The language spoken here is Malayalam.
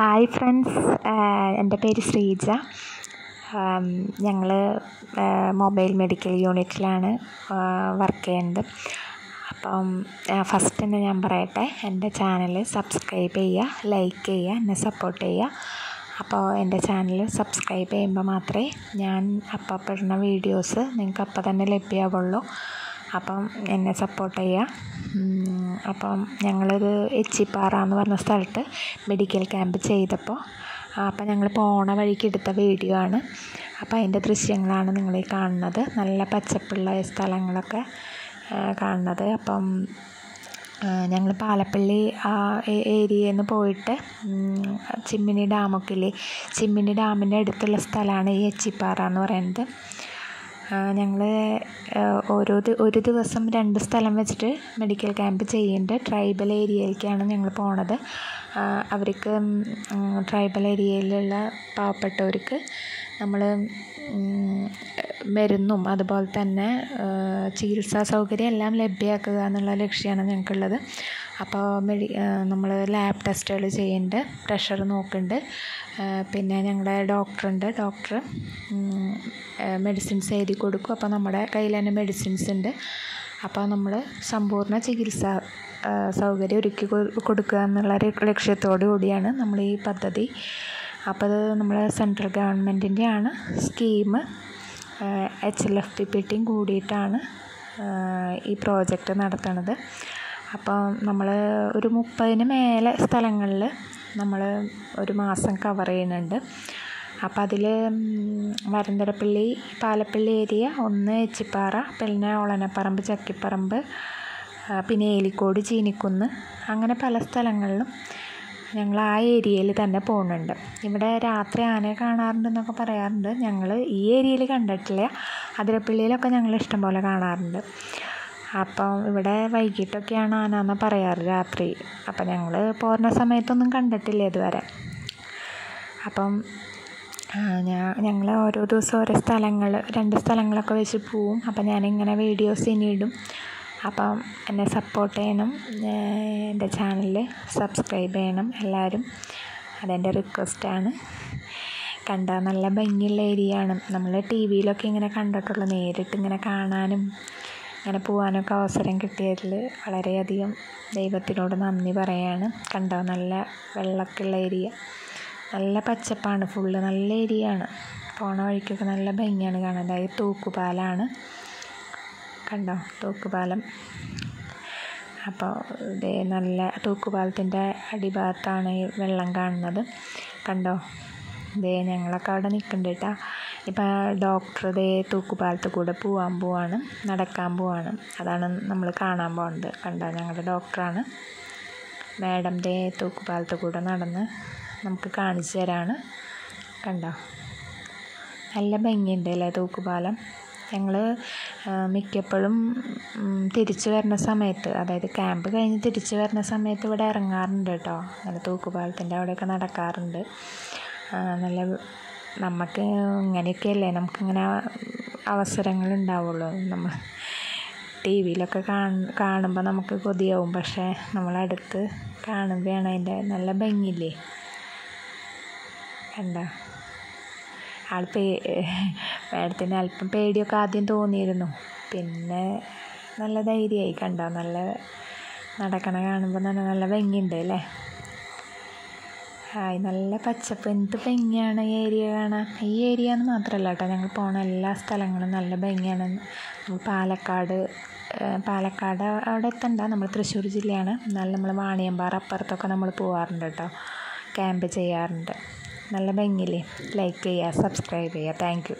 ഹായ് ഫ്രണ്ട്സ് എന്റെ പേര് ശ്രീജ. ഞങ്ങൾ മൊബൈൽ മെഡിക്കൽ യൂണിറ്റിലാണ് വർക്ക് ചെയ്യുന്നത്. അപ്പം ഫസ്റ്റ് തന്നെ ഞാൻ പറയട്ടെ എന്റെ ചാനൽ സബ്സ്ക്രൈബ് ചെയ്യുക ലൈക്ക് ചെയ്യുക എന്നെ സപ്പോർട്ട് ചെയ്യുക. അപ്പോൾ എന്റെ ചാനൽ സബ്സ്ക്രൈബ് ചെയ്യുമ്പോൾ മാത്രമേ ഞാൻ അപ്പം ഇടുന്ന വീഡിയോസ് നിങ്ങൾക്ക് അപ്പം തന്നെ ലഭ്യമാവുള്ളൂ അപ്പം എന്നെ സപ്പോർട്ട് ചെയ്യുക. അപ്പം ഞങ്ങളൊരു എച്ചിപ്പാറ എന്ന് പറഞ്ഞ സ്ഥലത്ത് മെഡിക്കൽ ക്യാമ്പ് ചെയ്തപ്പോൾ അപ്പം ഞങ്ങൾ പോണ വഴിക്ക് എടുത്ത വീഡിയോ ആണ്. അപ്പം അതിന്റെ ദൃശ്യങ്ങളാണ് നിങ്ങൾ ഈ കാണുന്നത്. നല്ല പച്ചപ്പുള്ള സ്ഥലങ്ങളൊക്കെ കാണുന്നത്. അപ്പം ഞങ്ങൾ പാലപ്പള്ളി ആ ഏരിയയിൽ നിന്ന് പോയിട്ട് ചിമ്മിനി ഡാമൊക്കെ ഇല്ലേ? ചിമ്മിനി ഡാമിന്റെ അടുത്തുള്ള സ്ഥലമാണ് ഈ എച്ചിപ്പാറ എന്ന് പറയുന്നത്. ഞങ്ങൾ ഓരോ ഒരു ദിവസം രണ്ട് സ്ഥലം വെച്ചിട്ട് മെഡിക്കൽ ക്യാമ്പ് ചെയ്യുന്നുണ്ട് ട്രൈബൽ ഏരിയയിലേക്കാണ് ഞങ്ങൾ പോണത്. അവർക്ക് ട്രൈബൽ ഏരിയയിലുള്ള പാവപ്പെട്ടവർക്ക് നമ്മൾ മരുന്നും അതുപോലെ തന്നെ ചികിത്സാ സൗകര്യം എല്ലാം ലഭ്യമാക്കുക എന്നുള്ള ലക്ഷ്യമാണ് ഞങ്ങൾക്കുള്ളത്. അപ്പോൾ മെഡി നമ്മൾ ലാബ് ടെസ്റ്റുകൾ ചെയ്യുന്നുണ്ട് പ്രഷർ നോക്കുന്നുണ്ട് പിന്നെ ഞങ്ങളുടെ ഡോക്ടറുണ്ട് ഡോക്ടർ മെഡിസിൻസ് എഴുതി കൊടുക്കും. അപ്പോൾ നമ്മുടെ കയ്യിൽ തന്നെ മെഡിസിൻസ് ഉണ്ട്. അപ്പോൾ നമ്മൾ സമ്പൂർണ ചികിത്സ സൗകര്യം ഒരുക്കി കൊടുക്കുക എന്നുള്ള ലക്ഷ്യത്തോടു കൂടിയാണ് നമ്മൾ ഈ പദ്ധതി. അപ്പോൾ അത് നമ്മളെ സെൻട്രൽ ഗവൺമെന്റിന്റെ ആണ് scheme H L F D P ടിയും കൂടിയിട്ടാണ് ഈ പ്രോജക്റ്റ് നടത്തുന്നത് അപ്പോൾ നമ്മൾ ഒരു മുപ്പതിന് മേലെ സ്ഥലങ്ങളിൽ നമ്മൾ ഒരു മാസം കവർ ചെയ്യുന്നുണ്ട്. അപ്പോൾ അതിൽ വരന്തരപ്പള്ളി പാലപ്പള്ളി ഏരിയ ഒന്ന് എച്ചിപ്പാറ പിന്നെ ഒളനപ്പറമ്പ് ചക്കിപ്പറമ്പ് പിന്നെ ഏലിക്കോട് ചീനിക്കുന്ന് അങ്ങനെ പല സ്ഥലങ്ങളിലും ഞങ്ങൾ ആ ഏരിയയിൽ തന്നെ പോകുന്നുണ്ട്. ഇവിടെ രാത്രി ആനയെ കാണാറുണ്ടെന്നൊക്കെ പറയാറുണ്ട്. ഞങ്ങൾ ഈ ഏരിയയിൽ കണ്ടിട്ടില്ല. അതിരപ്പള്ളിയിലൊക്കെ ഞങ്ങൾ ഇഷ്ടംപോലെ കാണാറുണ്ട്. അപ്പം ഇവിടെ വൈകിട്ടൊക്കെയാണ് ആന എന്ന് പറയാറ് രാത്രി. അപ്പം ഞങ്ങൾ പോരുന്ന സമയത്തൊന്നും കണ്ടിട്ടില്ല ഇതുവരെ. അപ്പം ഞങ്ങൾ ഓരോ ദിവസം ഓരോ സ്ഥലങ്ങൾ രണ്ട് സ്ഥലങ്ങളൊക്കെ വെച്ച് പോവും. അപ്പം ഞാനിങ്ങനെ വീഡിയോസ് ഇനി ഇടും അപ്പം എന്നെ സപ്പോർട്ട് ചെയ്യണം. എന്റെ ചാനൽ സബ്സ്ക്രൈബ് ചെയ്യണം എല്ലാവരും അതെന്റെ റിക്വസ്റ്റാണ് കണ്ടാൽ നല്ല ഭംഗിയുള്ള ഏരിയ ആണ്. നമ്മൾ ടി വിയിലൊക്കെ ഇങ്ങനെ കണ്ടിട്ടുള്ളൂ. നേരിട്ട് ഇങ്ങനെ കാണാനും ഇങ്ങനെ പോകാനൊക്കെ അവസരം കിട്ടിയതിൽ വളരെയധികം ദൈവത്തിനോട് നന്ദി പറയാണ്. കണ്ടോ നല്ല വെള്ളമൊക്കെയുള്ള ഏരിയ നല്ല പച്ചപ്പാണ്. ഫുള്ള് നല്ല ഏരിയ ആണ്. പോണ വഴിക്കൊക്കെ നല്ല ഭംഗിയാണ് കാണാൻ. അതായത് തൂക്കുപാലമാണ് കണ്ടോ? തൂക്കുപാലം. അപ്പോൾ ഇതേ നല്ല തൂക്കുപാലത്തിന്റെ അടിഭാഗത്താണ് ഈ വെള്ളം കാണുന്നത്. കണ്ടോ? ഇതേ ഞങ്ങളൊക്കെ അവിടെ നിൽക്കുന്നുണ്ട് കേട്ടോ. ഇപ്പം ഡോക്ടർ ഇതേ തൂക്കുപാലത്ത് കൂടെ പോവാൻ പോവാണ് നടക്കാൻ പോവാണ്. അതാണ് നമ്മൾ കാണാൻ പോകുന്നത് കണ്ടോ? ഞങ്ങളുടെ ഡോക്ടറാണ്. മാഡം ദേ തൂക്കുപാലത്ത് കൂടെ നടന്ന് നമുക്ക് കാണിച്ചു തരാണ്. കണ്ടോ? നല്ല ഭംഗിയുണ്ട് അല്ലേ തൂക്കുപാലം? ഞങ്ങൾ മിക്കപ്പോഴും തിരിച്ചു വരുന്ന സമയത്ത് അതായത് ക്യാമ്പ് കഴിഞ്ഞ് തിരിച്ചു വരുന്ന സമയത്ത് ഇവിടെ ഇറങ്ങാറുണ്ട് കേട്ടോ. അങ്ങനെ തൂക്കുപാലത്തിന്റെ അവിടെയൊക്കെ നടക്കാറുണ്ട്. നല്ല നമുക്ക് ഇങ്ങനെയൊക്കെയല്ലേ നമുക്കിങ്ങനെ അവസരങ്ങൾ ഉണ്ടാവുള്ളൂ നമ്മൾ ടി വിയിലൊക്കെ കാണുമ്പോൾ നമുക്ക് കൊതിയാവും. പക്ഷേ നമ്മളടുത്ത് കാണുമ്പോഴാണ് അതിന്റെ നല്ല ഭംഗിയില്ലേ? കണ്ട? ആൾ പേ മാഡത്തിന് അല്പം പേടിയൊക്കെ ആദ്യം തോന്നിയിരുന്നു. പിന്നെ നല്ല ധൈര്യമായി കണ്ടോ? നല്ല നടക്കണ കാണുമ്പോൾ തന്നെ നല്ല ഭംഗിയുണ്ട് അല്ലേ? ഹായ് നല്ല പച്ചപ്പ്. എന്ത് ഭംഗിയാണ് ഈ ഏരിയ കാണാൻ? ഈ ഏരിയ എന്ന് മാത്രമല്ല കേട്ടോ. ഞങ്ങൾ പോണ എല്ലാ സ്ഥലങ്ങളും നല്ല ഭംഗിയാണ്. പാലക്കാട് പാലക്കാട് അവിടെ എത്തണ്ട. നമ്മൾ തൃശ്ശൂർ ജില്ലയാണ്. എന്നാലും നമ്മൾ വാണിയമ്പാറ അപ്പുറത്തൊക്കെ നമ്മൾ പോകാറുണ്ട് കേട്ടോ. ക്യാമ്പ് ചെയ്യാറുണ്ട്. നല്ല ഭംഗിയില്ലേ ലൈക്ക് ചെയ്യുക സബ്സ്ക്രൈബ് ചെയ്യുക. Thank you